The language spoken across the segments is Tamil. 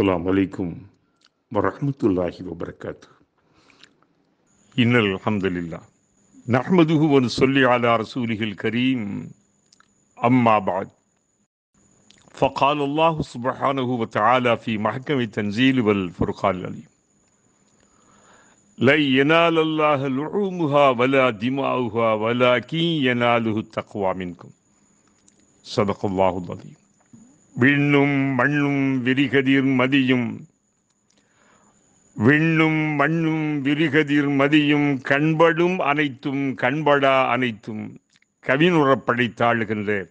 السلام عليكم ورحمة الله وبركاته. إن الحمد لله. نحمده ونصلي على رسوله الكريم. أما بعد. فقال الله سبحانه وتعالى في محكم التنزيل والفرقان العليم. لن ينال الله لحومها ولا دماؤها ولكن يناله التقوى منكم. صدق الله العظيم. விண்ணும் மண்ணும் விரிகதிர் மதியும். விண்ணும் மண்ணும் விரிகதிர் மதியும் கண்படும் அனைத்தும் கண்படா அனைத்தும். கவினுறப் படைத்தாளுகின்ற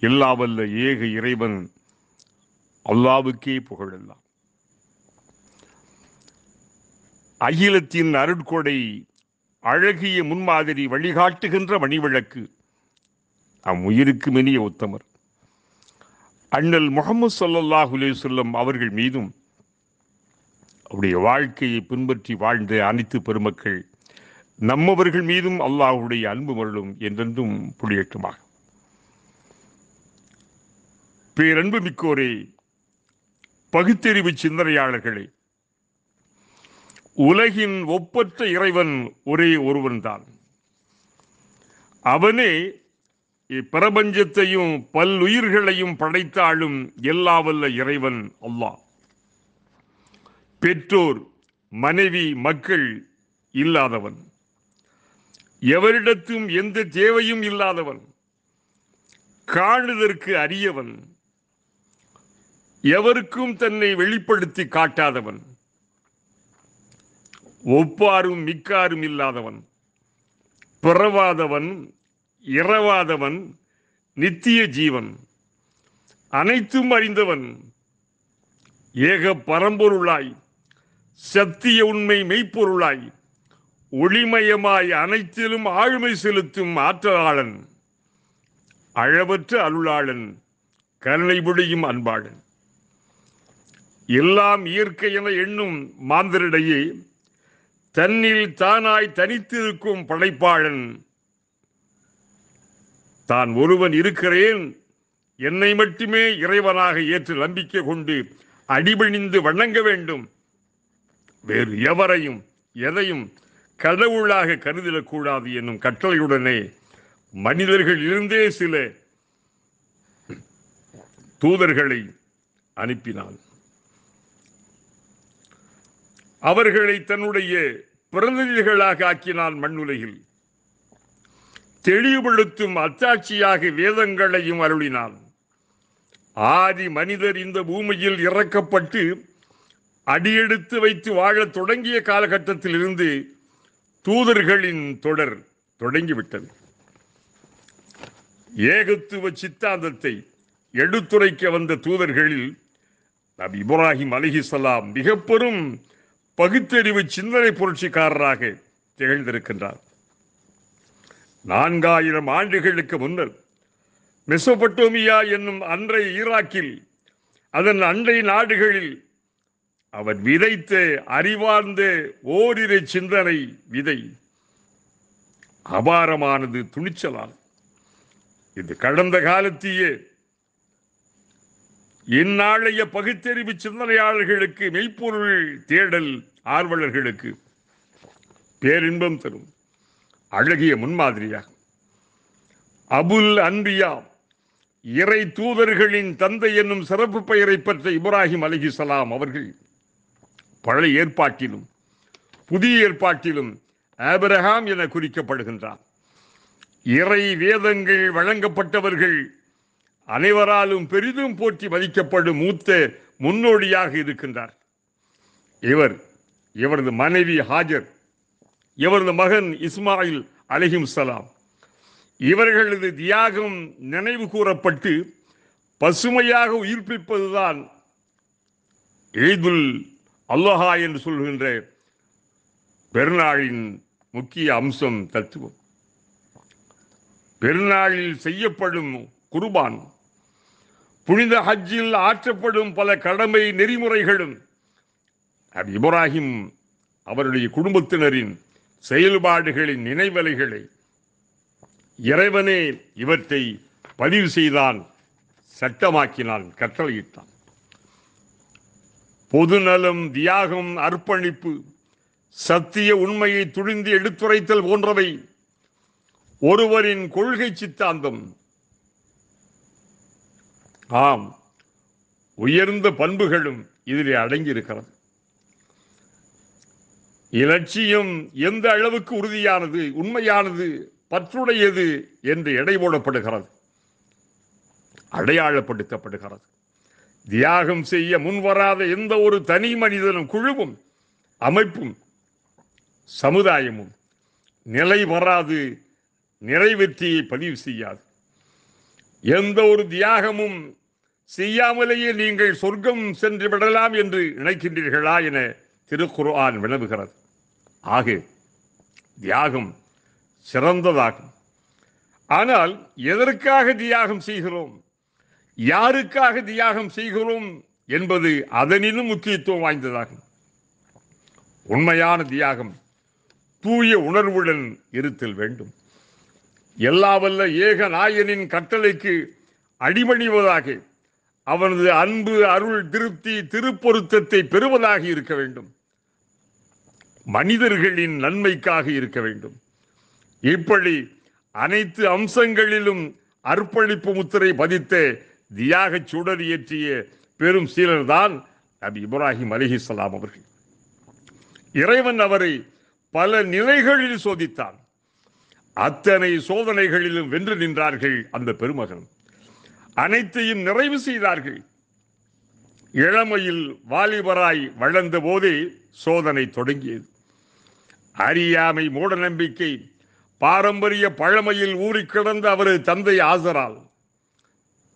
எல்லாவல்ல ஏக இறைவன் அல்லாவுக்கே புகழெல்லாம். அகிலத்தின் அருட்கொடை அழகிய முன்மாதிரி வழிகாட்டுகின்ற மணிவிளக்கு. நம் உயிருக்கு மெனிய உத்தமர். அண்ணல் முகமது ஸல்லல்லாஹு சொல்லம் அவர்கள் மீதும் அவருடைய வாழ்க்கையை பின்பற்றி வாழ்ந்த அனைத்து பெருமக்கள் நம்மவர்கள் மீதும் அல்லாஹுடைய அன்பு மருளும் என்றென்றும் புளியட்டுமாக பேரன்பு மிக்கோரே பகுத்தறிவு சிந்தனையாளர்களே உலகின் ஒப்பற்ற இறைவன் ஒரே ஒருவன்தான் அவனே இப்பிரபஞ்சத்தையும் பல்லுயிர்களையும் படைத்தாலும் எல்லாவல்ல இறைவன் அல்லாஹ். பெற்றோர் மனைவி மக்கள் இல்லாதவன். எவரிடத்தும் எந்த தேவையும் இல்லாதவன். காணுதற்கு அரியவன். எவருக்கும் தன்னை வெளிப்படுத்தி காட்டாதவன். ஒப்பாரும் மிக்காரும் இல்லாதவன். பிறவாதவன் இரவாதவன் நித்திய ஜீவன். அனைத்தும் அறிந்தவன் ஏக பரம்பொருளாய் சத்திய உண்மை மெய்ப்பொருளாய் ஒளிமயமாய் அனைத்திலும் ஆழ்மை செலுத்தும் ஆற்றலாளன் அழவற்ற அருளாளன் கருணை பொழியும் அன்பாளன். எல்லாம் இயற்கை என எண்ணும் மாந்தரிடையே தன்னில் தானாய் தனித்திருக்கும் படைப்பாளன் தான் ஒருவன் இருக்கிறேன். என்னை மட்டுமே இறைவனாக ஏற்று நம்பிக்கை கொண்டு அடிபணிந்து வணங்க வேண்டும். வேறு எவரையும் எதையும் கடவுளாக கருதிடக்கூடாது என்னும் கட்டளையுடனே மனிதர்கள் இருந்தே சில தூதர்களை அனுப்பினான். அவர்களை தன்னுடைய பிரதிநிதிகளாக ஆக்கினான் மண்ணுலகில். தெளிவுபடுத்தும் அத்தாட்சியாக வேதங்களையும் அருளினான். ஆதி மனிதர் இந்த பூமியில் இறக்கப்பட்டு அடியெடுத்து வைத்து வாழத் தொடங்கிய காலகட்டத்தில் இருந்து தூதர்களின் தொடர் தொடங்கிவிட்டது. ஏகத்துவ சித்தாந்தத்தை எடுத்துரைக்க வந்த தூதர்களில் நபி இப்ராஹிம் அலிஹிசலாம் மிக பெரும் பகுத்தறிவு சிந்தனை புரட்சிக்காரராக திகழ்ந்திருக்கின்றார். நான்காயிரம் ஆண்டுகளுக்கு முன்னர் மெசோபட்டோமியா என்னும் அன்றைய ஈராக்கில் அதன் அண்டை நாடுகளில் அவர் விதைத்த அறிவார்ந்த ஓரிரை சிந்தனை விதை. அபாரமானது துணிச்சலால். இது கடந்த காலத்திய இந்நாளைய பகுத்தறிவு சிந்தனையாளர்களுக்கு மெய்ப்பொருள் தேடல் ஆர்வலர்களுக்கு பேரின்பம் தரும். அழகிய முன்மாதிரியாக அபுல் அன்பியா இறை தூதர்களின் தந்தை என்னும் சிறப்பு பெயரை பெற்ற இப்ராஹிம் அலிஹிசலாம் அவர்கள் பழைய ஏற்பாட்டிலும் புதிய ஏற்பாட்டிலும் ஆபிரஹாம் என குறிக்கப்படுகின்றார். இறை வேதங்கள் வழங்கப்பட்டவர்கள் அனைவராலும் பெரிதும் போற்றி மதிக்கப்படும் மூத்த முன்னோடியாக இருக்கின்றார். இவர் இவரது மனைவி ஹாஜர் இவரது மகன் இஸ்மாயில் அலிஹிம் சலாம் இவர்களது தியாகம் நினைவு கூறப்பட்டு பசுமையாக உயிர்ப்பிப்பதுதான் ஈதுல் அல்லஹா என்று சொல்கின்ற பெருநாளின் முக்கிய அம்சம் தத்துவம். பெருநாளில் செய்யப்படும் குர்பான் புனித ஹஜ்ஜில் ஆற்றப்படும் பல கடமை நெறிமுறைகளும் இப்ராஹிம் அவருடைய குடும்பத்தினரின் செயல்பாடுகளின் நினைவலைகளை இறைவனே இவற்றை பதிவு செய்தான் சட்டமாக்கினான் கட்டளையிட்டான். பொதுநலம் தியாகம் அர்ப்பணிப்பு சத்திய உண்மையை துணிந்து எடுத்துரைத்தல் போன்றவை ஒருவரின் கொள்கை சித்தாந்தம். ஆம் உயர்ந்த பண்புகளும் இதில் அடங்கியிருக்கிறது. இலட்சியம் எந்த அளவுக்கு உறுதியானது உண்மையானது பற்றுடையது என்று எடை போடப்படுகிறது. அடையாளப்படுத்தப்படுகிறது. தியாகம் செய்ய முன்வராத எந்த ஒரு தனி மனிதனும் குழுவும் அமைப்பும் சமுதாயமும் நிலை வராது நிறைவேற்றியை பதிவு செய்யாது. எந்த ஒரு தியாகமும் செய்யாமலேயே நீங்கள் சொர்க்கம் சென்று விடலாம் என்று நினைக்கின்றீர்களா என திருக்குர்ஆன் வினவுகிறது. ஆக தியாகம் சிறந்ததாகும். ஆனால் எதற்காக தியாகம் செய்கிறோம்? யாருக்காக தியாகம் செய்கிறோம் என்பது அதனினும் முக்கியத்துவம் வாய்ந்ததாகும். உண்மையான தியாகம் தூய உணர்வுடன் இருத்தல் வேண்டும். எல்லா வல்ல ஏக நாயனின் கட்டளைக்கு அடிமணிவதாக அவனது அன்பு அருள் திருப்தி திருப்பொருத்தத்தை பெறுவதாக இருக்க வேண்டும். மனிதர்களின் நன்மைக்காக இருக்க வேண்டும். இப்படி அனைத்து அம்சங்களிலும் அர்ப்பணிப்பு முத்திரை பதித்த தியாக சுடர் இயற்றிய பெரும் சீலர்தான் நபி இப்ராஹிம் அலிஹிஸ்லாம் அவர்கள். இறைவன் அவரை பல நிலைகளில் சோதித்தான். அத்தனை சோதனைகளிலும் வென்று நின்றார்கள் அந்த பெருமகன். அனைத்தையும் நிறைவு செய்தார்கள். இளமையில் வாலிபராய் வளர்ந்த போதே சோதனை தொடங்கியது. அறியாமை மூட நம்பிக்கை பாரம்பரிய பழமையில் ஊறி கிடந்த அவரது தந்தை ஆசரால்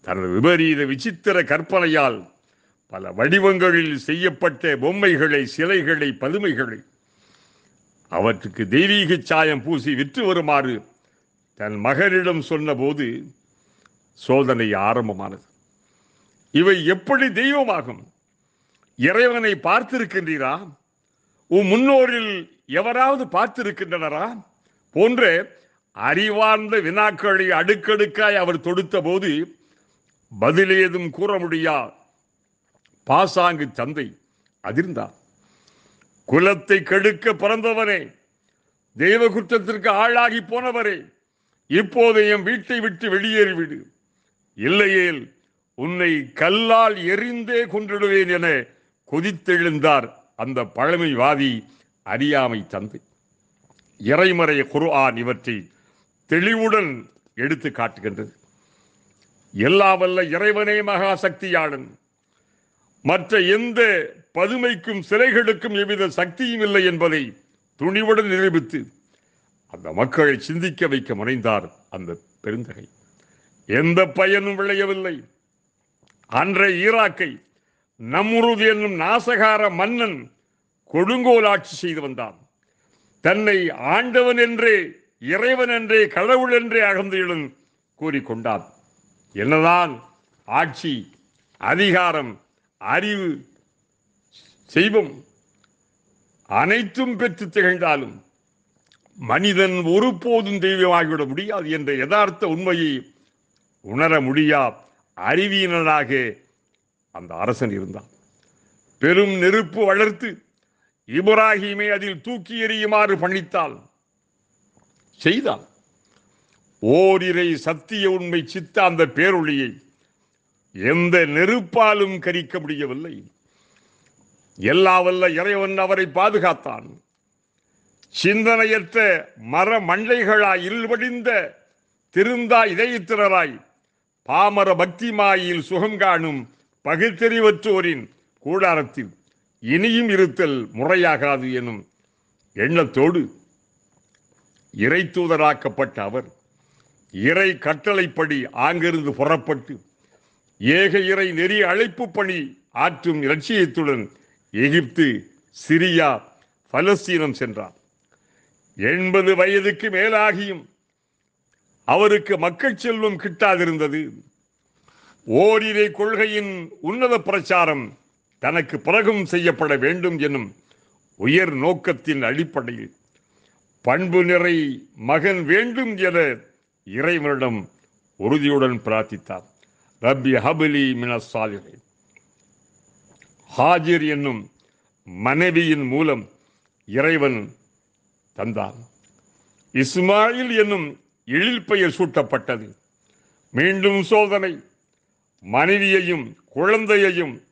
தனது விபரீத விசித்திர கற்பனையால் பல வடிவங்களில் செய்யப்பட்ட பொம்மைகளை சிலைகளை பதுமைகளை அவற்றுக்கு தெய்வீக சாயம் பூசி விற்று வருமாறு தன் மகனிடம் சொன்னபோது சோதனை ஆரம்பமானது. இவை எப்படி தெய்வமாகும்? இறைவனை பார்த்திருக்கின்றீரா? உன் முன்னோரில் எவராவது பார்த்திருக்கின்றனரா? போன்ற அறிவார்ந்த வினாக்களை அடுக்கடுக்காய் அவர் தொடுத்த போது பதிலேதும் கூற முடியா? பாசாங்கு தந்தை அதிர்ந்தார். குலத்தை கெடுக்க பிறந்தவனே தெய்வ குற்றத்திற்கு ஆளாகி போனவரே இப்போது என் வீட்டை விட்டு வெளியேறிவிடு. இல்லையேல் உன்னை கல்லால் எரிந்தே கொன்றிடுவேன் என கொதித்தெழுந்தார் அந்த பழமைவாதி அறியாமை தந்தை இறைமறை குர்ஆன் இவற்றை தெளிவுடன் எடுத்து காட்டுகின்றது. எல்லா வல்ல இறைவனே மகா சக்தியாளன் மற்ற எந்த பதுமைக்கும் சிலைகளுக்கும் எவ்வித சக்தியும் இல்லை என்பதை துணிவுடன் நிரூபித்து அந்த மக்களை சிந்திக்க வைக்க முனைந்தார் அந்த பெருந்தகை. எந்த பயனும் விளையவில்லை. அன்றைய ஈராக்கை நம்முருது என்னும் நாசகார மன்னன் கொடுங்கோல் ஆட்சி செய்து வந்தான். தன்னை ஆண்டவன் என்றே இறைவன் என்றே கடவுள் என்றே அகந்தையுடன் கூறிக்கொண்டான். என்னதான் ஆட்சி அதிகாரம் அறிவு செய்வம். அனைத்தும் பெற்று திகழ்ந்தாலும் மனிதன் ஒருபோதும் தெய்வமாகிவிட முடியாது என்ற யதார்த்த உண்மையை உணர முடியா அறிவியனராக அந்த அரசன் இருந்தான். பெரும் நெருப்பு வளர்த்து இப்ராஹிமை அதில் தூக்கி எறியுமாறு பணித்தால் செய்தான். ஓரிரை சத்திய உண்மை சித்த அந்த பேரொழியை எந்த நெருப்பாலும் கரிக்க முடியவில்லை. எல்லா வல்ல இறைவன் அவரை பாதுகாத்தான். சிந்தனையற்ற மர மண்டைகளாய் இருள்வடிந்த திருந்தா இதயத்திரராய் பாமர பக்திமாயில் சுகம் காணும் பகுத்தறிவற்றோரின் கூடாரத்தில் இனியும் இருத்தல் முறையாகாது எனும் எண்ணத்தோடு இறை தூதராக்கப்பட்ட அவர் இறை கட்டளைப்படி ஆங்கிருந்து புறப்பட்டு ஏக இறை நெறி அழைப்பு பணி ஆற்றும் இலட்சியத்துடன் எகிப்து சிரியா பலஸ்தீனம் சென்றார். எண்பது வயதுக்கு மேலாகியும் அவருக்கு மக்கள் செல்வம் கிட்டாதிருந்தது. ஓரிரை கொள்கையின் உன்னத பிரச்சாரம் தனக்கு பிறகும் செய்யப்பட வேண்டும் எனும் உயர் நோக்கத்தின் அடிப்படையில் பண்பு நிறை மகன் வேண்டும் என இறைவனிடம் உறுதியுடன் பிரார்த்தித்தார். ரப்பி ஹபிலி மினசாலிஹின் ஹாஜிர் என்னும் மனைவியின் மூலம் இறைவன் தந்தான். இஸ்மாயில் என்னும் எழில் பெயர் சூட்டப்பட்டது. மீண்டும் சோதனை. மனைவியையும் குழந்தையையும்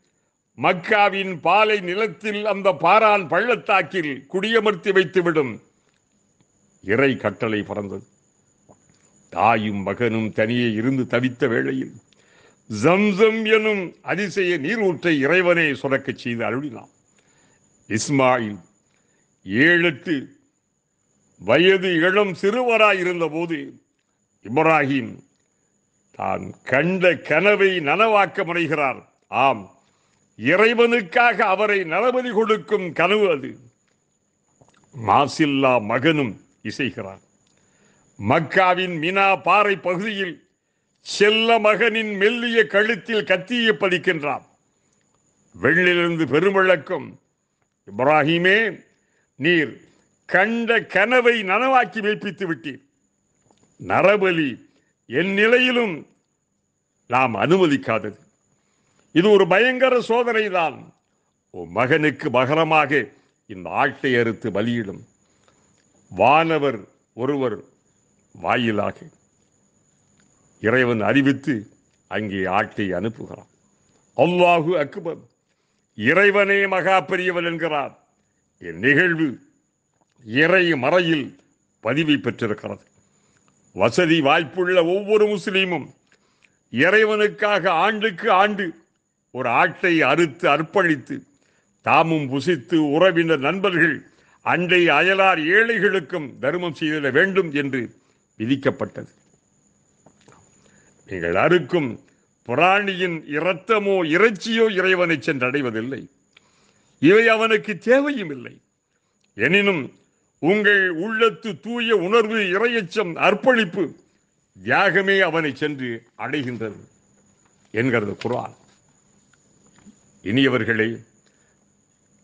மக்காவின் பாலை நிலத்தில் அந்த பாரான் பள்ளத்தாக்கில் குடியமர்த்தி வைத்துவிடும். இறை கட்டளை பறந்தது. தாயும் மகனும் தனியே இருந்து தவித்த வேளையில் ஜம்சம் எனும் அதிசய நீரூற்றை இறைவனே சுரக்கச் செய்து அருளினான். இஸ்மாயில் ஏழெட்டு வயது இளம் சிறுவராய் இருந்தபோது இப்ராஹிம் தான் கண்ட கனவை நனவாக்க முனைகிறார். ஆம் இறைவனுக்காக அவரை நலபதி கொடுக்கும் கனவு அது. மாசில்லா மகனும் இசைகிறார் மக்காவின் மினா பாறை பகுதியில் செல்ல மகனின் மெல்லிய கழுத்தில் கத்தியை பதிக்கின்றான். வெள்ளிலிருந்து பெருமிழக்கம் இப்ராஹிமே நீர் கண்ட கனவை நனவாக்கி மெய்ப்பித்து விட்டீர். நரபலி என் நிலையிலும் நாம் அனுமதிக்காதது. இது ஒரு பயங்கர சோதனை தான் உன் மகனுக்கு மகரமாக இந்த ஆட்டை அறுத்து பலியிடும். வானவர் ஒருவர் வாயிலாக இறைவன் அறிவித்து அங்கே ஆட்டை அனுப்புகிறான். அல்லாஹு அக்பர். இறைவனே மகா பெரியவன் என்கிறார். என் நிகழ்வு இறை மறையில் பதிவை பெற்றிருக்கிறது. வசதி வாய்ப்புள்ள ஒவ்வொரு முஸ்லீமும் இறைவனுக்காக ஆண்டுக்கு ஆண்டு ஒரு ஆட்டை அறுத்து அர்ப்பணித்து தாமும் புசித்து உறவினர் நண்பர்கள் அண்டை அயலார் ஏழைகளுக்கும் தர்மம் செய்திட வேண்டும் என்று விதிக்கப்பட்டது. நீங்கள் அறுக்கும் புராணியின் இரத்தமோ இறைச்சியோ இறைவனை சென்றடைவதில்லை. இவை அவனுக்கு தேவையும் இல்லை எனினும் உங்கள் உள்ளத்து தூய உணர்வு இறையச்சம் அர்ப்பணிப்பு தியாகமே அவனை சென்று அடைகின்றது என்கிறது குரான். இனியவர்களே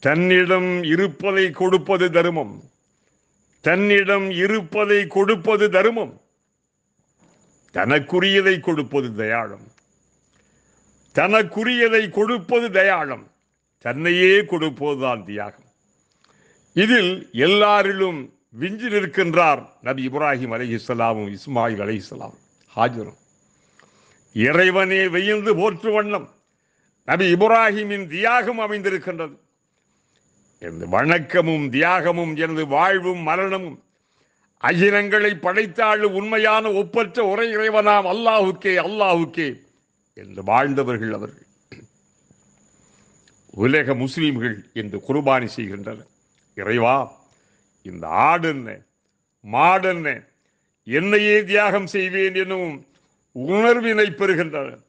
தன்னிடம் இருப்பதை கொடுப்பது தர்மம். தன்னிடம் இருப்பதை கொடுப்பது தர்மம். தனக்குரியதை கொடுப்பது தயாளம். தனக்குரியதை கொடுப்பது தயாளம். தன்னையே கொடுப்பதுதான் தியாகம். இதில் எல்லாரிலும் விஞ்சி நிற்கின்றார் நபி இப்ராஹிம் அலிஹிஸ்லாமும் இஸ்மாயில் அலிஹிஸ்லாம் ஹாஜரும். இறைவனே வெயிந்து போற்று வண்ணம். நபி இப்ராஹிமின் தியாகம் அமைந்திருக்கின்றது. எனது வணக்கமும் தியாகமும் எனது வாழ்வும் மரணமும் அகிலங்களை படைத்தாள் உண்மையான ஒப்பற்ற உரை இறைவனாம் அல்லாஹுக்கே அல்லாஹுக்கே என்று வாழ்ந்தவர்கள் அவர்கள். உலக முஸ்லீம்கள் என்று குர்பானி செய்கின்றனர். இறைவா இந்த ஆடு என்ன மாடு என்ன என்னையே தியாகம் செய்வேன் எனும் உணர்வினை பெறுகின்றனர்.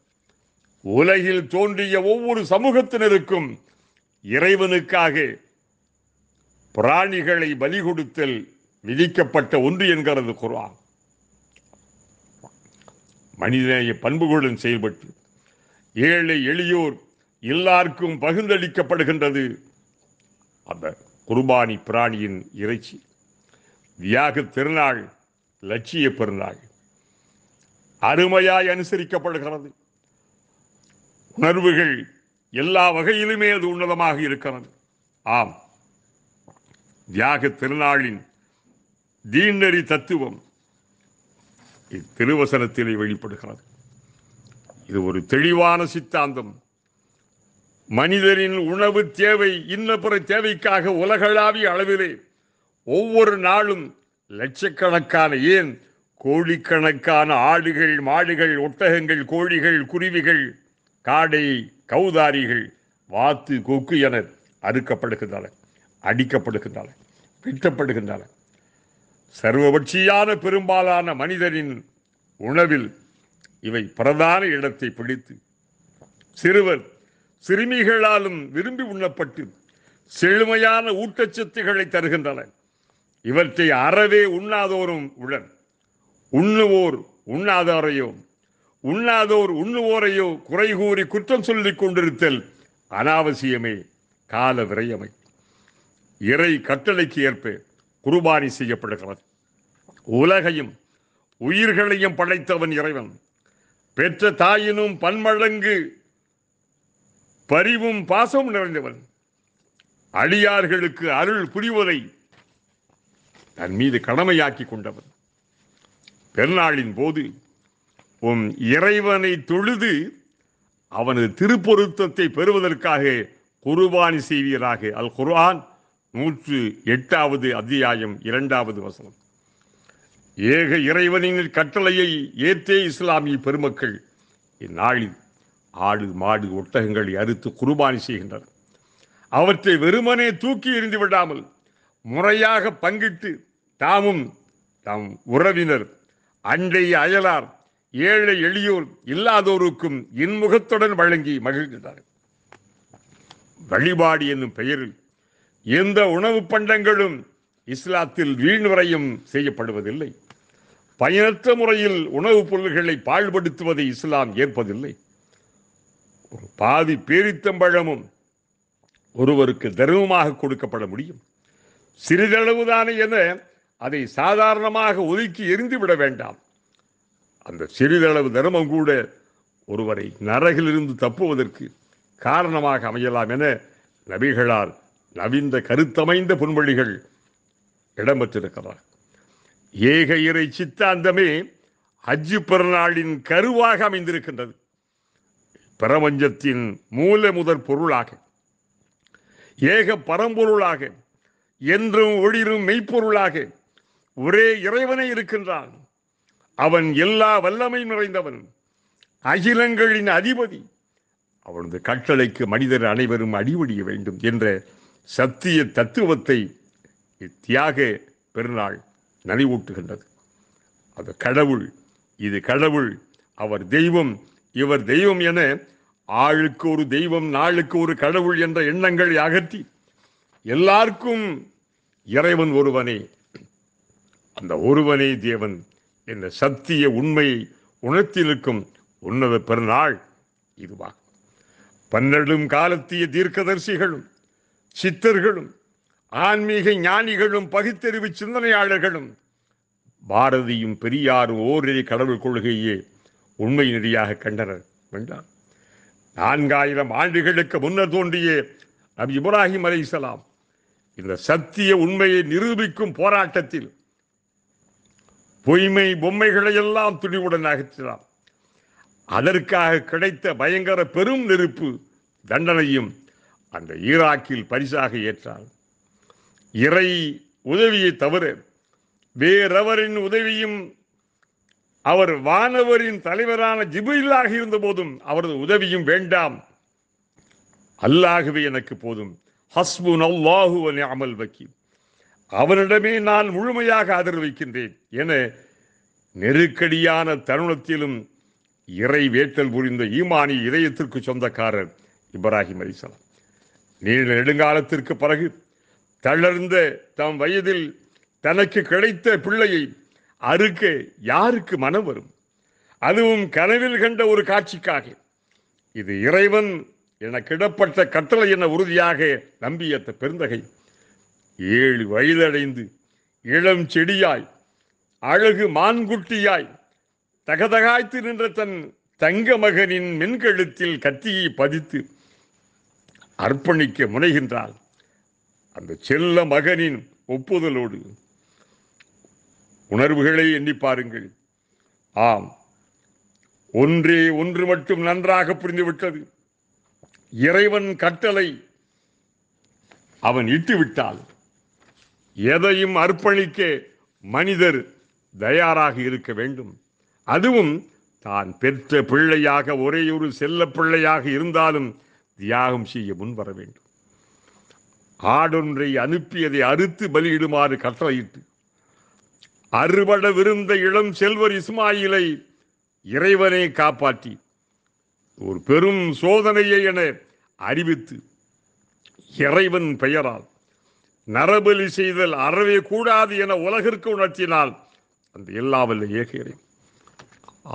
உலகில் தோன்றிய ஒவ்வொரு சமூகத்தினருக்கும் இறைவனுக்காக பிராணிகளை பலி கொடுத்தல் விதிக்கப்பட்ட ஒன்று என்கிறது குர்ஆன். மனிதநேய பண்புகளுடன் செயல்பட்டு ஏழை எளியோர் எல்லாருக்கும் பகிர்ந்தளிக்கப்படுகின்றது அந்த குர்பானி பிராணியின் இறைச்சி. வியாக திருநாள் லட்சிய பெருநாள் அருமையாய் அனுசரிக்கப்படுகிறது. உணர்வுகள் எல்லா வகையிலுமே அது உன்னதமாக இருக்கிறது. ஆம். தியாக திருநாளின் தீநெறி தத்துவம் இத்திருவசனத்திலே வெளிப்படுகிறது. இது ஒரு தெளிவான சித்தாந்தம். மனிதரின் உணவு தேவை இன்னப்புற தேவைக்காக உலகளாவிய அளவிலே ஒவ்வொரு நாளும் லட்சக்கணக்கான ஏன் கோடிக்கணக்கான ஆடுகள் மாடுகள் ஒட்டகங்கள் கோழிகள் குருவிகள் காடை கௌதாரிகள் வாத்து கொக்கு என அறுக்கப்படுகின்றன அடிக்கப்படுகின்றன வெட்டப்படுகின்றன. சர்வபட்சியான பெரும்பாலான மனிதரின் உணவில் இவை பிரதான இடத்தை பிடித்து சிறுவர் சிறுமிகளாலும் விரும்பி உண்ணப்பட்டு செழுமையான ஊட்டச்சத்துக்களை தருகின்றன. இவற்றை அறவே உண்ணாதோரும் உடன் உண்ணுவோர் உண்ணாதாரையும். உண்ணாதோர் உண்ணுவோரையோ குறை கூறி குற்றம் சொல்லிக் கொண்டிருத்தல் அனாவசியமே கால விரையமை. இறை கட்டளைக்கு ஏற்ப குருபானி செய்யப்படுகிறது. உலகையும் உயிர்களையும் படைத்தவன் இறைவன். பெற்ற தாயினும் பன்மடங்கு பரிவும் பாசமும் நிறைந்தவன். அடியார்களுக்கு அருள் புரிவதை தன் மீது கடமையாக்கி கொண்டவன். பெருநாளின் போது உம் இறைவனை தொழுது அவனது திருப்பொருத்தத்தை பெறுவதற்காக குர்பானி செய்வீராக. அல் குர்ஆன் நூற்று எட்டாவது அத்தியாயம் இரண்டாவது வசனம். ஏக இறைவனின் கட்டளையை ஏற்றே இஸ்லாமிய பெருமக்கள். இந்நாளில் ஆடு மாடு ஒட்டகங்களை அறுத்து குர்பானி செய்கின்றனர். அவற்றை வெறுமனே தூக்கி எறிந்து விடாமல் முறையாக பங்கிட்டு தாமும் தாம் உறவினர் அண்டை அயலார் ஏழை எளியோர் இல்லாதோருக்கும் இன்முகத்துடன் வழங்கி மகிழ்கின்றார்கள் வழிபாடு என்னும் பெயரில் எந்த உணவு பண்டங்களும் இஸ்லாத்தில் வீண்வரையும் செய்யப்படுவதில்லை. பயனற்ற முறையில் உணவுப் பொருள்களை பாழ்படுத்துவதை இஸ்லாம் ஏற்பதில்லை. ஒரு பாதி பேரித்தம்பழமும் ஒருவருக்கு தர்மமாக கொடுக்கப்பட முடியும். சிறிதளவுதானே என அதை சாதாரணமாக ஒதுக்கி எரிந்து விட வேண்டாம். அந்த சிறிதளவு தர்மம் கூட ஒருவரை நரகிலிருந்து தப்புவதற்கு காரணமாக அமையலாம் என நபிகளால் நவீந்த கருத்தமைந்த புன்வழிகள் இடம்பெற்றிருக்கிறார். ஏக இறை சித்தாந்தமே ஹஜ்ஜு பெருநாளின் கருவாக அமைந்திருக்கின்றது. பிரபஞ்சத்தின் மூல முதற் பொருளாக ஏக பரம்பொருளாக என்றும் ஒளிரும் மெய்ப்பொருளாக ஒரே இறைவனை இருக்கின்றான். அவன் எல்லா வல்லமை நிறைந்தவன். அகிலங்களின் அதிபதி. அவனது கட்டளைக்கு மனிதர் அனைவரும் அடிபடிய வேண்டும் என்ற சத்திய தத்துவத்தை தியாக பெருநாள் நனிவூட்டுகின்றது அது கடவுள் இது கடவுள் அவர் தெய்வம் இவர் தெய்வம் என ஆளுக்கு ஒரு தெய்வம் நாளுக்கு ஒரு கடவுள் என்ற எண்ணங்களை அகற்றி எல்லாருக்கும் இறைவன் ஒருவனே. அந்த ஒருவனே தேவன். இந்த சத்திய உண்மையை உணர்த்தி நிற்கும் உன்னத பெருநாள் இதுவா. பன்னெடும் காலத்திய தீர்க்கதரிசிகளும் சித்தர்களும் ஆன்மீக ஞானிகளும் பகுத்தறிவு சிந்தனையாளர்களும் பாரதியும் பெரியாரும் ஓரிரை கடவுள் கொள்கையே உண்மை நெறியாக கண்டனர் வேண்டாம் நான்காயிரம் ஆண்டுகளுக்கு முன்னர் தோன்றிய நபி இப்ராஹிம் அலை இந்த சத்திய உண்மையை நிரூபிக்கும் போராட்டத்தில் பொய்மை பொம்மைகளை எல்லாம் துணிவுடன் அகற்றினார் அதற்காக கிடைத்த பயங்கர பெரும் நெருப்பு தண்டனையும் அந்த ஈராக்கில் பரிசாக ஏற்றார் இறை உதவியை தவிர வேறவரின் உதவியும் அவர் வானவரின் தலைவரான ஜிபிலாக இருந்த போதும் அவரது உதவியும் வேண்டாம். அல்லாகவே எனக்கு போதும். ஹஸ்புன் அல்லாஹு அமல் வக்கீல். அவரிடமே நான் முழுமையாக ஆதரவிக்கின்றேன் என நெருக்கடியான தருணத்திலும் இறை வேட்டல் புரிந்த ஈமானி இதயத்திற்கு சொந்தக்காரர் இப்ராஹிம் அலிசலாம் நீண்ட நெடுங்காலத்திற்கு பிறகு தளர்ந்த தம் வயதில் தனக்கு கிடைத்த பிள்ளையை அறுக்க யாருக்கு மனம் வரும்? அதுவும் கனவில் கண்ட ஒரு காட்சிக்காக. இது இறைவன் என கிடப்பட்ட கட்டளை என உறுதியாக நம்பிய பெருந்தகை. ஏழு வயதடைந்து இளம் செடியாய் அழகு மான்குட்டியாய் தகதகாய்த்து நின்ற தன் தங்க மகனின் மென்கழுத்தில் கத்தியை பதித்து அர்ப்பணிக்க முனைகின்றாள். அந்த செல்ல மகனின் ஒப்புதலோடு. உணர்வுகளை எண்ணி பாருங்கள். ஆம் ஒன்றே ஒன்று மட்டும் நன்றாக புரிந்துவிட்டது. இறைவன் கட்டளை அவன் இட்டுவிட்டால் எதையும் அர்ப்பணிக்க மனிதர் தயாராக இருக்க வேண்டும். அதுவும் தான் பெற்ற பிள்ளையாக ஒரே ஒரு செல்ல பிள்ளையாக இருந்தாலும் தியாகம் செய்ய முன்வர வேண்டும். ஆடொன்றை அனுப்பியதை அறுத்து பலியிடுமாறு கட்டளையிட்டு அறுபடவிருந்த இளம் செல்வர் இஸ்மாயிலை இறைவனை காப்பாற்றி ஒரு பெரும் சோதனையை என அறிவித்து இறைவன் பெயரால் நரபலி செய்தல் அறவே கூடாது என உலகிற்கு உணர்த்தினால் அந்த எல்லாவல்ல ஏகிறேன்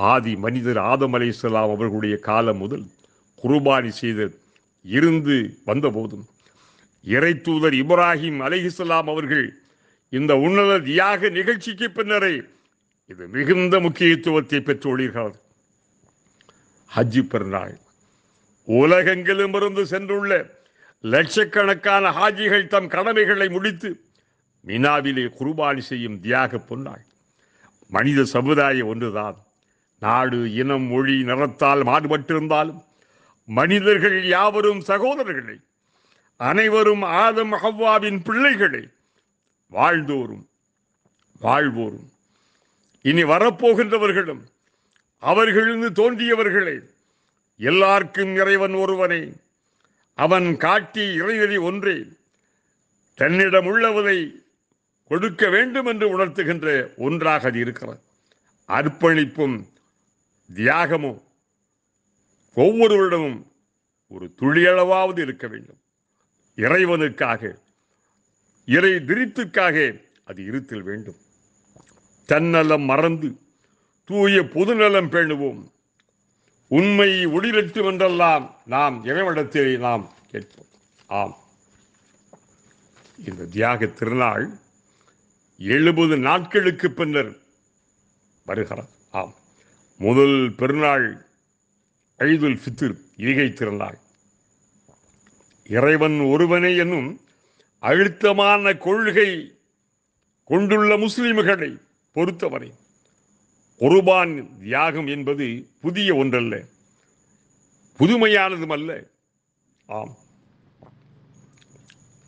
ஆதி மனிதர் ஆதம் அலைஹிஸ்ஸலாம் அவர்களுடைய காலம் முதல் குருபானி செய்தல் இருந்து வந்தபோதும் இறை தூதர் இப்ராஹிம் அலைஹிஸ்ஸலாம் அவர்கள் இந்த உன்னத தியாக நிகழ்ச்சிக்கு பின்னரே இது மிகுந்த முக்கியத்துவத்தை பெற்றுள்ளீர்கள் ஹஜ்ஜி பெருநாள். உலகெங்கிலும் இருந்து சென்றுள்ள லட்சக்கணக்கான ஹாஜிகள் தம் கடமைகளை முடித்து மினாவிலே குர்பானி செய்யும் தியாக பொன்னாள். மனித சமுதாயம் ஒன்றுதான். நாடு இனம் மொழி நிறத்தால் மாறுபட்டிருந்தாலும் மனிதர்கள் யாவரும் சகோதரர்களே. அனைவரும் ஆதம் ஹவ்வாவின் பிள்ளைகளே. வாழ்ந்தோரும் வாழ்வோரும். இனி வரப்போகின்றவர்களும் அவர்களிருந்து தோன்றியவர்களே. எல்லாருக்கும் இறைவன் ஒருவனே. அவன் காட்டி இறைவெறி ஒன்றே தன்னிடம் உள்ளவதை கொடுக்க வேண்டும் என்று உணர்த்துகின்ற ஒன்றாக அது இருக்கிறது. அர்ப்பணிப்பும் தியாகமும் ஒவ்வொருவரிடமும் ஒரு துளியளவாவது இருக்க வேண்டும். இறைவனுக்காக இறை திரித்துக்காக அது இருத்தல் வேண்டும். தன்னலம் மறந்து தூய பொதுநலம் பேணுவோம். உண்மை ஒளிரட்டும் என்றெல்லாம் நாம் இறைவனத்தில் நாம் கேட்போம். ஆம். இந்த தியாக திருநாள் எழுபது நாட்களுக்கு பின்னர் வருகிறது. ஆம். முதல் பெருநாள் ஐதுல் ஃபித்ர் ஈகை திருநாள். இறைவன் ஒருவனே என்னும் அழுத்தமான கொள்கை கொண்டுள்ள முஸ்லிம்களை பொறுத்தவரை குர்பான் தியாகம் என்பது புதிய ஒன்றல்ல. புதுமையானதும் அல்ல. ஆம்.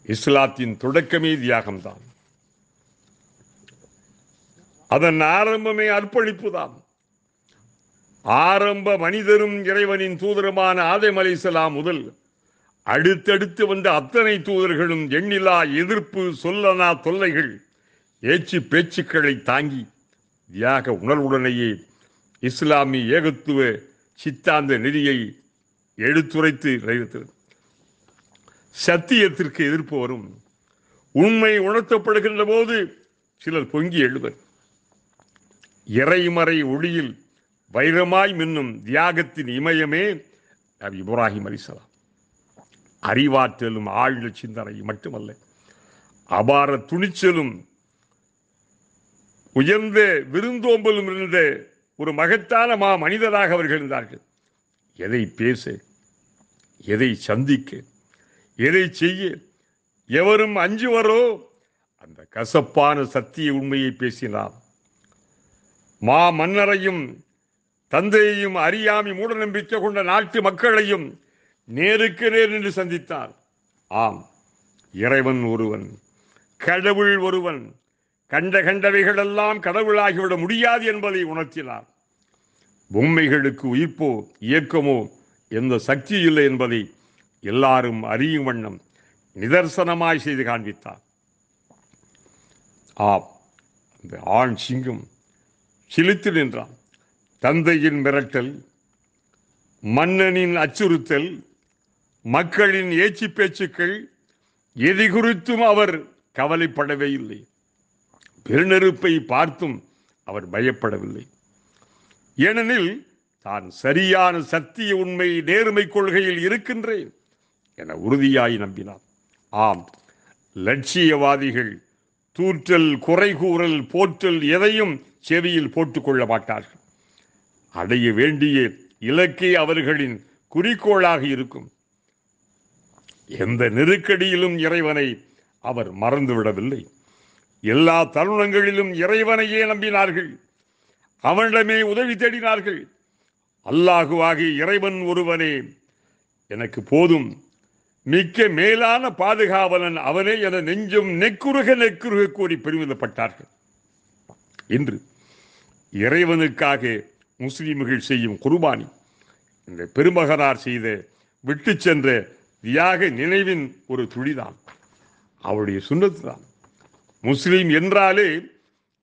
இஸ்லாத்தின் தொடக்கமே தியாகம்தான். அதன் ஆரம்பமே அர்ப்பணிப்புதான். ஆரம்ப மனிதரும் இறைவனின் தூதருமான ஆதம் அலைசலாம் முதல் அடுத்தடுத்து வந்த அத்தனை தூதர்களும் எண்ணிலா எதிர்ப்பு சொல்லனா தொல்லைகள் ஏச்சு பேச்சுக்களை தாங்கி தியாக உணர்வுடனேயே இஸ்லாமிய ஏகத்துவ சித்தாந்த நெறியை எடுத்துரைத்து நிறைவேற்றது சத்தியத்திற்கு எதிர்ப்பு வரும். உண்மை உணர்த்தப்படுகின்ற போது சிலர் பொங்கி எழுவர். இறைமறை ஒளியில் வைரமாய் மின்னும் தியாகத்தின் இமயமே நபி இப்ராஹிம் அலிசலாம் அறிவாற்றலும் ஆழ்ந்த சிந்தனை மட்டுமல்ல அபார துணிச்சலும் உயர்ந்த விருந்தோம்பலும் இருந்த ஒரு மகத்தான மா மனிதராக அவர்கள் இருந்தார்கள். எதை பேச எதை சந்திக்க எதை செய்ய எவரும் அஞ்சுவரோ அந்த கசப்பான சத்திய உண்மையை பேசினார். மா மன்னரையும் தந்தையையும் அறியாமை மூட நம்பிக்கை கொண்ட நாட்டு மக்களையும் நேருக்கு நேர் என்று சந்தித்தார். ஆம் இறைவன் ஒருவன் கடவுள் ஒருவன் கண்ட கண்டவைகளெல்லாம் கடவுளாகிவிட முடியாது என்பதை உணர்த்தினார். பொம்மைகளுக்கு உயிர்ப்போ இயக்கமோ எந்த சக்தி இல்லை என்பதை எல்லாரும் அறியும் வண்ணம் நிதர்சனமாய் செய்து காண்பித்தார். ஆம் அந்த ஆண் சிங்கம் சிலித்து நின்றான். தந்தையின் மிரட்டல் மன்னனின் அச்சுறுத்தல் மக்களின் ஏச்சு பேச்சுக்கள் எது குறித்தும் அவர் கவலைப்படவே இல்லை. பெருநெருப்பை பார்த்தும் அவர் பயப்படவில்லை. ஏனெனில் தான் சரியான சத்திய உண்மை நேர்மை கொள்கையில் இருக்கின்றேன் என உறுதியாய் நம்பினார். ஆம் லட்சியவாதிகள் தூற்றல் குறை கூறல் போற்றல் எதையும் செவியில் போட்டுக்கொள்ள மாட்டார்கள். அடைய வேண்டிய இலக்கே அவர்களின் குறிக்கோளாக இருக்கும். எந்த நெருக்கடியிலும் இறைவனை அவர் மறந்துவிடவில்லை. எல்லா தருணங்களிலும் இறைவனையே நம்பினார்கள். அவனிடமே உதவி தேடினார்கள். அல்லாஹுவாகி இறைவன் ஒருவனே எனக்கு போதும். மிக்க மேலான பாதுகாவலன் அவனே என நெஞ்சும் நெக்குருக நெக்குருக கூறி பெருமிதப்பட்டார்கள் இன்று இறைவனுக்காக முஸ்லிம்கள் செய்யும் குர்பானி இந்த பெருமகனார் செய்த விட்டு சென்ற தியாக நினைவின் ஒரு துளிதான். அவருடைய சுண்ணத்து தான் முஸ்லீம் என்றாலே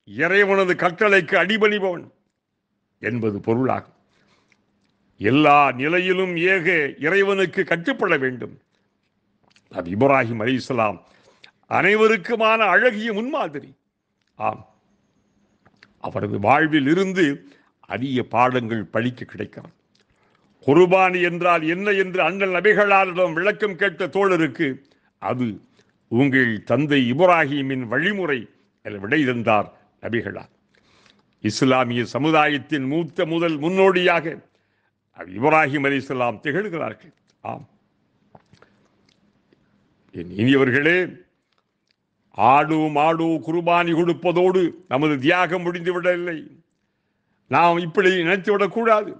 இறைவனது கட்டளைக்கு அடிபணிபவன் என்பது பொருளாகும். எல்லா நிலையிலும் ஏக இறைவனுக்கு கட்டுப்பட வேண்டும். அது இப்ராஹிம் அலி இஸ்லாம் அனைவருக்குமான அழகிய முன்மாதிரி. ஆம். அவரது வாழ்வில் இருந்து அரிய பாடங்கள் படிக்க கிடைக்கிறது குர்பானி என்றால் என்ன என்று அண்ணல் நபிகளாரிடம் விளக்கம் கேட்ட தோழருக்கு அது உங்கள் தந்தை இப்ராஹிமின் வழிமுறை என விடை தந்தார் நபிகளார். இஸ்லாமிய சமுதாயத்தின் மூத்த முதல் முன்னோடியாக இப்ராஹிம் அலி இஸ்லாம் திகழ்கிறார்கள். ஆம். என் இனியவர்களே ஆடு மாடு குருபானி கொடுப்பதோடு நமது தியாகம் முடிந்து விடவில்லை நாம் இப்படி நினைத்து விடக்கூடாது.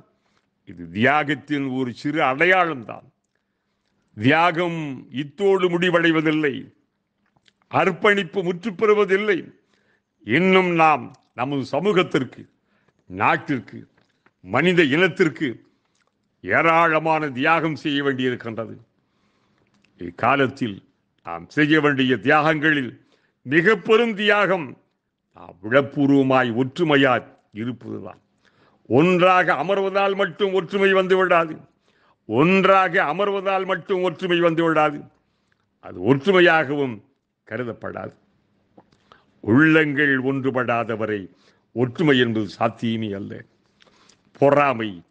இது தியாகத்தின் ஒரு சிறு அடையாளம்தான். தியாகம் இத்தோடு முடிவடைவதில்லை. அர்ப்பணிப்பு முற்று பெறுவதில்லை இன்னும் நாம் நமது சமூகத்திற்கு நாட்டிற்கு மனித இனத்திற்கு ஏராளமான தியாகம் செய்ய வேண்டியிருக்கின்றது. இக்காலத்தில் நாம் செய்ய வேண்டிய தியாகங்களில் மிக பெரும் தியாகம் நாம் விழப்பூர்வமாய் ஒற்றுமையாய் இருப்பதுதான். ஒன்றாக அமர்வதால் மட்டும் ஒற்றுமை வந்துவிடாது ஒன்றாக அமர்வதால் மட்டும் ஒற்றுமை வந்துவிடாது அது ஒற்றுமையாகவும் கருதப்படாது. உள்ளங்கள் ஒன்றுபடாதவரை ஒற்றுமை என்பது சாத்தியமே அல்ல. பொறாமை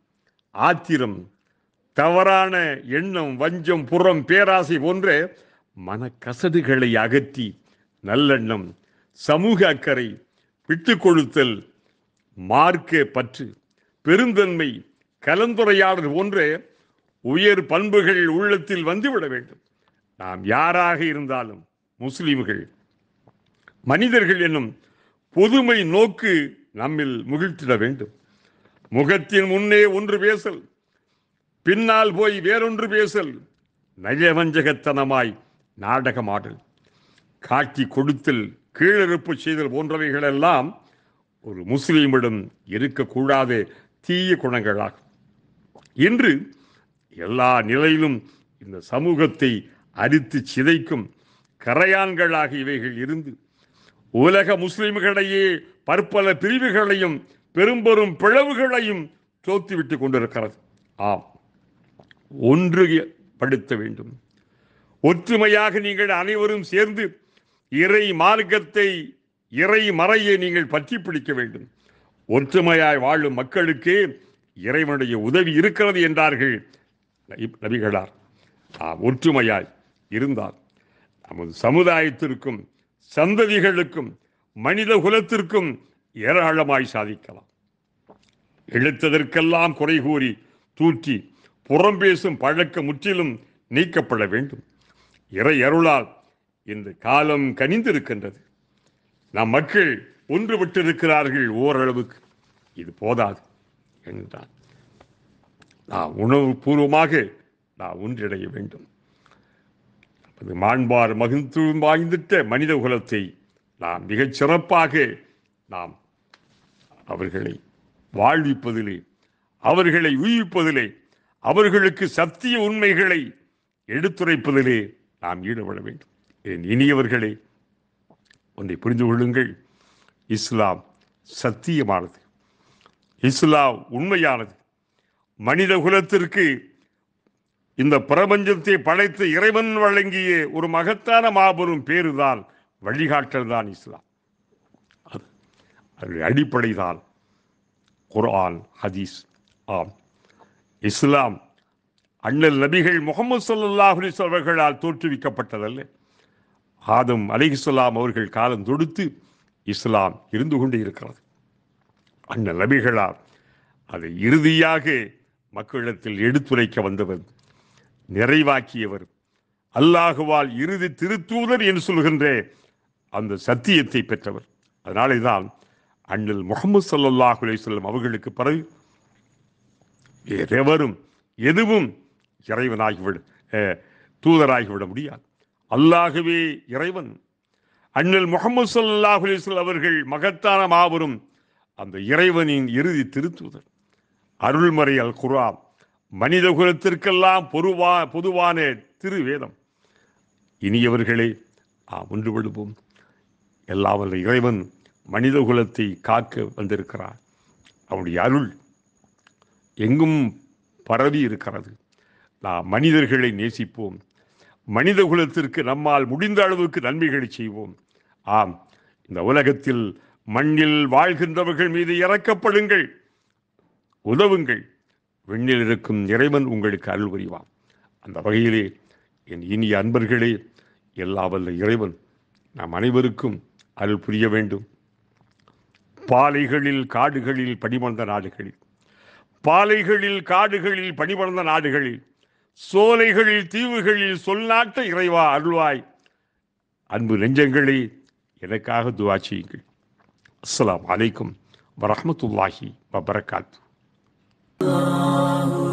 ஆத்திரம் தவறான எண்ணம் வஞ்சம் புறம் பேராசை போன்ற மனக்கசடுகளை அகற்றி நல்லெண்ணம் சமூக அக்கறை விட்டுக் கொடுத்தல் மார்க்க பற்று பெருந்தன்மை கலந்துரையாடல் போன்ற உயர் பண்புகள் உள்ளத்தில் வந்துவிட வேண்டும். நாம் யாராக இருந்தாலும் முஸ்லீம்கள். மனிதர்கள் என்னும் பொதுமை நோக்கு நம்மில் முகிழ்த்திட வேண்டும். முகத்தின் முன்னே ஒன்று பேசல் பின்னால் போய் வேறொன்று பேசல் நயவஞ்சகத்தனமாய் நாடகமாடல். காட்டி கொடுத்தல் கீழிருப்பு செய்தல் போன்றவைகளெல்லாம் ஒரு முஸ்லீமிடம் இருக்கக்கூடாத தீய குணங்களாகும். இன்று எல்லா நிலையிலும் இந்த சமூகத்தை அரித்து சிதைக்கும் கரையான்களாக இவைகள் இருந்து உலக முஸ்லிம்களிடையே பற்பல பிரிவுகளையும் பெரும்பெரும் பிளவுகளையும் தோத்துவிட்டு கொண்டிருக்கிறது. ஆம் ஒன்றுபடுத்த வேண்டும். ஒற்றுமையாக நீங்கள் அனைவரும் சேர்ந்து இறை மார்க்கத்தை இறை மறையை நீங்கள் பற்றி பிடிக்க வேண்டும். ஒற்றுமையாய் வாழும் மக்களுக்கு இறைவனுடைய உதவி இருக்கிறது என்றார்கள் நபிகளார். ஒற்றுமையாய் இருந்தார் நமது சமுதாயத்திற்கும் சந்ததிகளுக்கும் மனித குலத்திற்கும் ஏராளமாய் சாதிக்கலாம். இழுத்ததற்கெல்லாம் குறை கூறி தூற்றி புறம் பேசும் பழக்கம் முற்றிலும் நீக்கப்பட வேண்டும். இறை அருளால் இந்த காலம் கனிந்திருக்கின்றது. நம் மக்கள் ஒன்றுபட்டிருக்கிறார்கள் ஓரளவுக்கு. இது போதாது என்றான். நாம் உணவு பூர்வமாக நாம் ஒன்றிணைய வேண்டும். மாண்பார் மகிழ்த்துவம் வாய்ந்திட்ட மனித குலத்தை நாம் மிகச் சிறப்பாக நாம் அவர்களை வாழ்விப்பதிலே அவர்களை உயிர்ப்பதிலே அவர்களுக்கு சத்திய உண்மைகளை எடுத்துரைப்பதிலே நாம் ஈடுபட வேண்டும். என் இனியவர்களே ஒன்றை புரிந்து கொள்ளுங்கள். இஸ்லாம் சத்தியமானது. இஸ்லாம் உண்மையானது. மனித குலத்திற்கு இந்த பிரபஞ்சத்தை படைத்த இறைவன் வழங்கிய ஒரு மகத்தான மாபெரும் பேருதான் வழிகாட்டல் தான் இஸ்லாம். அது அது அடிப்படைதான் குர்ஆன் ஹதீஸ். ஆம். இஸ்லாம் அண்ணல் நபிகள் முகமது சல்லாஹுலிஸ் அவர்களால் தோற்றுவிக்கப்பட்டதல்ல. ஆதம் அலைஹிஸ்ஸலாம் அவர்கள் காலம் தொடுத்து இஸ்லாம் இருந்து கொண்டு இருக்கிறது. அண்ணல் நபிகளார் அதை இறுதியாக மக்களிடத்தில் எடுத்துரைக்க வந்தவர் நிறைவாக்கியவர். அல்லாஹுவால் இறுதி திருத்தூதர் என்று சொல்கின்ற அந்த சத்தியத்தை பெற்றவர். அதனாலே தான் அண்ணல் முகமது சல்லாஹ் அலைஹி அவர்களுக்கு பிறகு வேறெவரும் எதுவும் இறைவனாகிவிட தூதராகிவிட முடியாது. அல்லாகவே இறைவன். அண்ணல் முகமது சல்லாஹ் அலிஸ்வல் அவர்கள் மகத்தான மாபெரும் அந்த இறைவனின் இறுதி திருத்தூதர். அருள்மறை அல் குரான் மனித குலத்திற்கெல்லாம் பொதுவா பொதுவான திருவேதம். இனியவர்களே நாம் ஒன்றுபடுவோம் எல்லாம் வல்ல இறைவன் மனித குலத்தை காக்க வந்திருக்கிறார். அவனுடைய அருள் எங்கும் பரவி இருக்கிறது. நாம் மனிதர்களை நேசிப்போம். மனித குலத்திற்கு நம்மால் முடிந்த அளவுக்கு நன்மைகளை செய்வோம். ஆம் இந்த உலகத்தில் மண்ணில் வாழ்கின்றவர்கள் மீது இறக்கப்படுங்கள். உதவுங்கள். விண்ணில் இருக்கும் இறைவன் உங்களுக்கு அருள் புரிவான். அந்த வகையிலே என் இனிய அன்பர்களே எல்லா வல்ல இறைவன் நாம் அனைவருக்கும் அருள் புரிய வேண்டும். பாலைகளில் காடுகளில் பணிமந்த நாடுகளில் பாலைகளில் காடுகளில் பணிபடர்ந்த நாடுகளில் சோலைகளில் தீவுகளில் சொல்லாட்ட இறைவா அருள்வாய். அன்பு நெஞ்சங்களே எனக்காக துவா செய்யுங்கள். அஸ்லாம் அலைக்கும் வரமத்துல்லாஹி வபரகாத்து. Allahu